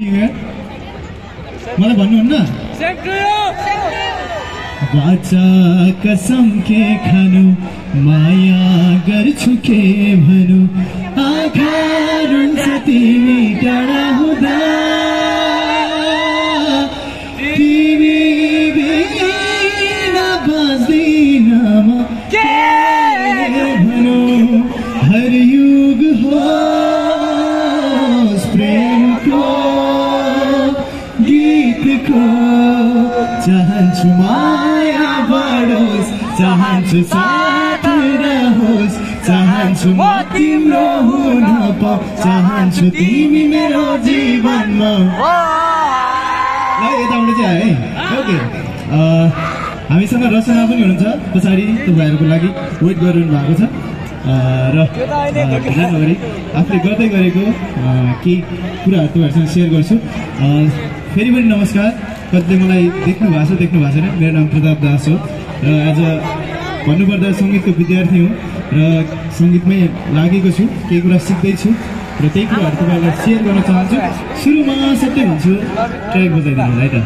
मलाई भन्नुहुन्न। बाचा कसम के खानु माया गर्छु के भनु? आँखा रुन्छ तिमी टाढा हुँदा तिमी बिना बाँच्दिन म के भनु? हर युग होस् प्रेमको गीतको चाहन्छु माया बढोस् चाहन्छु साथ रहोस् चाहन्छु म तिम्रो हुन पाऊ चाहन्छु तिमी मेरो जीवनमा यताबाट चाहिँ है? ओके। हामीसँग रचना पनि हुनुहुन्छ। पछाडि तपाईँहरूको लागि वेट गरिरहनु भएको छ। र अँ, ढिला नगरी आफूले गर्दै गरेको केही कुराहरू तपाईँहरूसँग सेयर गर्छु। फेरि पनि नमस्कार। कतिले मलाई देख्नु भएको छ देख्नु भएको छैन। मेरो नाम प्रताप दास हो। र आज भन्नुपर्दा सङ्गीतको विद्यार्थी हुँ र सङ्गीतमै लागेको छु। केही कुरा सिक्दैछु र त्यही कुराहरू तपाईँहरूलाई सेयर गर्न चाहन्छु। सुरुमा सबै भन्छु ट्र्याक बजाइदिनु है त?